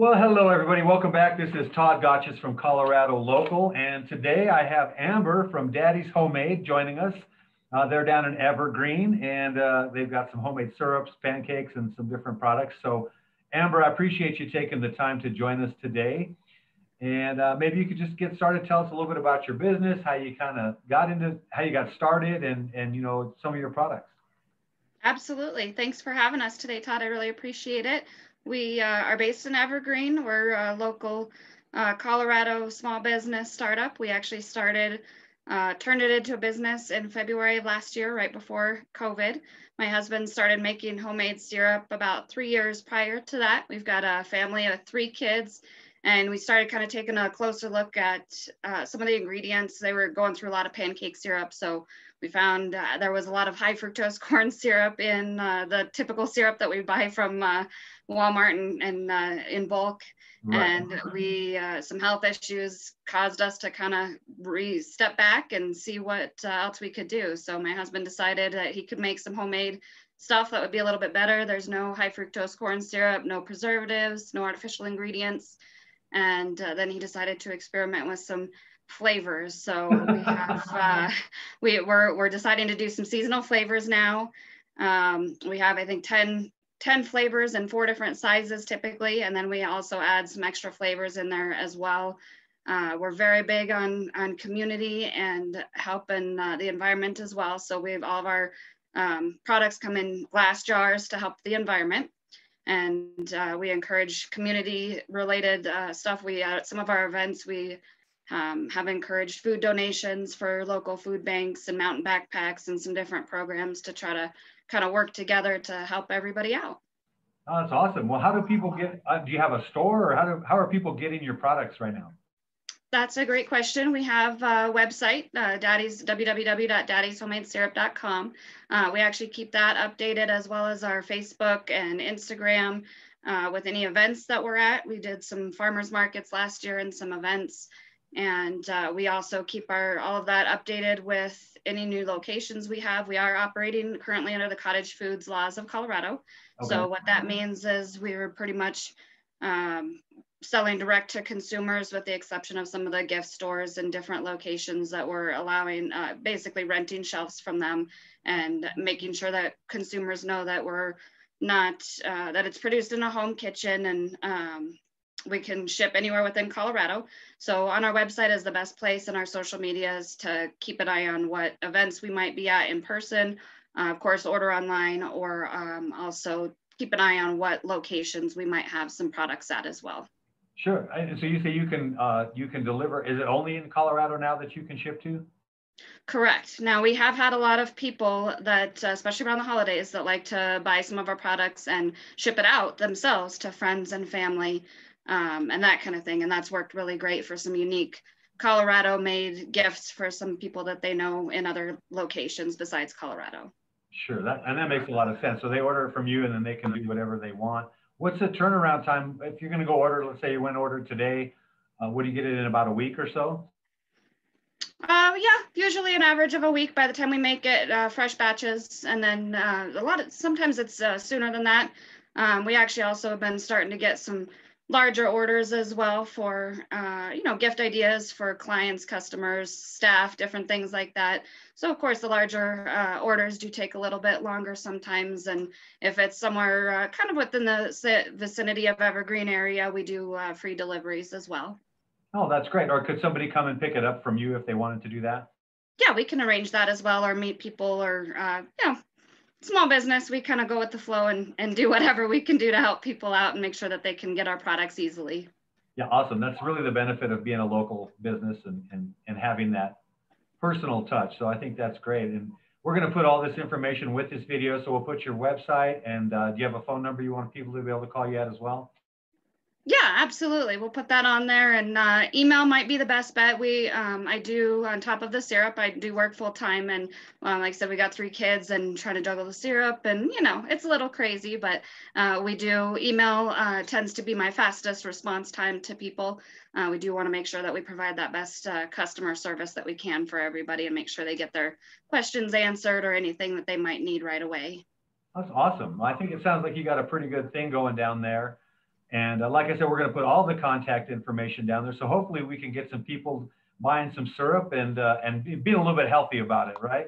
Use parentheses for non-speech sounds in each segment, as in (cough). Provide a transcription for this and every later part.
Well, hello, everybody. Welcome back. This is Todd Gotches from Colorado Local. And today I have Amber from Daddy's Homemade joining us. Uh, they're down in Evergreen and uh, they've got some homemade syrups, pancakes, and some different products. So, Amber, I appreciate you taking the time to join us today. And uh, maybe you could just get started. Tell us a little bit about your business, how you kind of got into, how you got started, and and you know some of your products. Absolutely. Thanks for having us today, Todd. I really appreciate it. We uh, are based in Evergreen. We're a local uh, Colorado small business startup. We actually started, uh, turned it into a business in February of last year, right before COVID. My husband started making homemade syrup about three years prior to that. We've got a family of three kids and we started kind of taking a closer look at uh, some of the ingredients. They were going through a lot of pancake syrup, so we found uh, there was a lot of high fructose (laughs) corn syrup in uh, the typical syrup that we buy from uh, Walmart and, and uh, in bulk. Right. And we uh, some health issues caused us to kind of re step back and see what else we could do. So my husband decided that he could make some homemade stuff that would be a little bit better. There's no high fructose corn syrup, no preservatives, no artificial ingredients and uh, then he decided to experiment with some flavors. So we have (laughs) uh, we we're we're deciding to do some seasonal flavors now. Um, we have I think 10, 10 flavors in four different sizes typically, and then we also add some extra flavors in there as well. Uh, we're very big on on community and helping uh, the environment as well. So we have all of our um, products come in glass jars to help the environment and uh, we encourage community related uh, stuff. We at some of our events we um, have encouraged food donations for local food banks and mountain backpacks and some different programs to try to kind of work together to help everybody out. Oh, that's awesome. Well, how do people get? Uh, do you have a store, or how do how are people getting your products right now? That's a great question. We have a website, uh, daddy's www.daddyshomemadesyrup.com. Uh, we actually keep that updated as well as our Facebook and Instagram uh, with any events that we're at. We did some farmers markets last year and some events. And uh, we also keep our all of that updated with any new locations we have. We are operating currently under the cottage foods laws of Colorado. Okay. So what that means is we were pretty much um, selling direct to consumers with the exception of some of the gift stores and different locations that were allowing uh, basically renting shelves from them and making sure that consumers know that we're not uh, that it's produced in a home kitchen and um, we can ship anywhere within Colorado. So on our website is the best place and our social medias to keep an eye on what events we might be at in person. Uh, of course, order online or um, also keep an eye on what locations we might have some products at as well. Sure. And so you say you can uh, you can deliver. Is it only in Colorado now that you can ship to? Correct. Now we have had a lot of people that, uh, especially around the holidays, that like to buy some of our products and ship it out themselves to friends and family, um, and that kind of thing. And that's worked really great for some unique Colorado-made gifts for some people that they know in other locations besides Colorado. Sure, that and that makes a lot of sense. So they order it from you, and then they can do whatever they want. What's the turnaround time? If you're going to go order, let's say you went order today, uh, would you get it in about a week or so? Uh, yeah, usually an average of a week by the time we make it uh, fresh batches. And then uh, a lot of, sometimes it's uh, sooner than that. Um, we actually also have been starting to get some larger orders as well for uh, you know gift ideas for clients customers staff different things like that. So of course the larger uh, orders do take a little bit longer sometimes and if it's somewhere uh, kind of within the vicinity of evergreen area we do uh, free deliveries as well. Oh that's great. Or could somebody come and pick it up from you if they wanted to do that? Yeah we can arrange that as well or meet people or uh, you know small business, we kind of go with the flow and, and do whatever we can do to help people out and make sure that they can get our products easily. Yeah, awesome. That's really the benefit of being a local business and, and, and having that personal touch. So I think that's great. And we're going to put all this information with this video. So we'll put your website and uh, do you have a phone number you want people to be able to call you at as well? Yeah, absolutely. We'll put that on there and uh, email might be the best bet. We, um, I do on top of the syrup, I do work full time. And um, like I said, we got three kids and trying to juggle the syrup and you know, it's a little crazy, but uh, we do email uh, tends to be my fastest response time to people. Uh, we do want to make sure that we provide that best uh, customer service that we can for everybody and make sure they get their questions answered or anything that they might need right away. That's awesome. Well, I think it sounds like you got a pretty good thing going down there And uh, like I said, we're going to put all the contact information down there. So hopefully we can get some people buying some syrup and uh, and being a little bit healthy about it, right?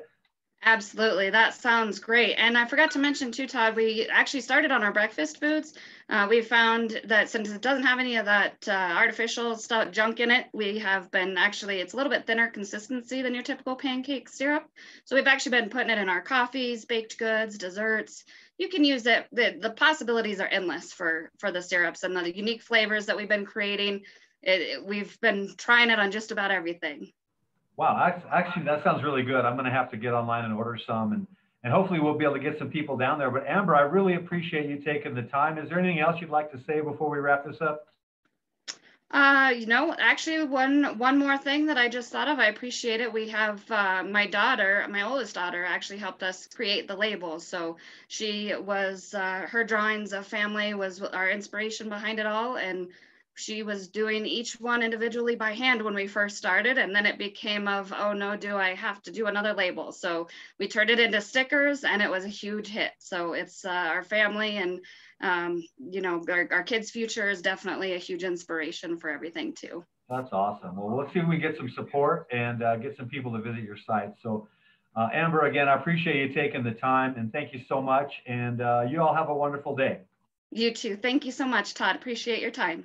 Absolutely. That sounds great. And I forgot to mention too, Todd, we actually started on our breakfast foods. Uh, we found that since it doesn't have any of that uh, artificial stuff, junk in it, we have been actually, it's a little bit thinner consistency than your typical pancake syrup. So we've actually been putting it in our coffees, baked goods, desserts. You can use it. The, the possibilities are endless for, for the syrups and the unique flavors that we've been creating. It, it, we've been trying it on just about everything. Wow, actually, that sounds really good. I'm going to have to get online and order some, and and hopefully we'll be able to get some people down there. But Amber, I really appreciate you taking the time. Is there anything else you'd like to say before we wrap this up? Uh, you know, actually, one one more thing that I just thought of. I appreciate it. We have uh, my daughter, my oldest daughter, actually helped us create the labels. So she was uh, her drawings of family was our inspiration behind it all, and she was doing each one individually by hand when we first started and then it became of oh no do i have to do another label? So we turned it into stickers and it was a huge hit. So it's uh, our family and um, you know our, our kids future is definitely a huge inspiration for everything too. That's awesome. Well let's see if we get some support and uh, get some people to visit your site. So uh, amber again i appreciate you taking the time and thank you so much. And uh, you all have a wonderful day. You too. Thank you so much todd. Appreciate your time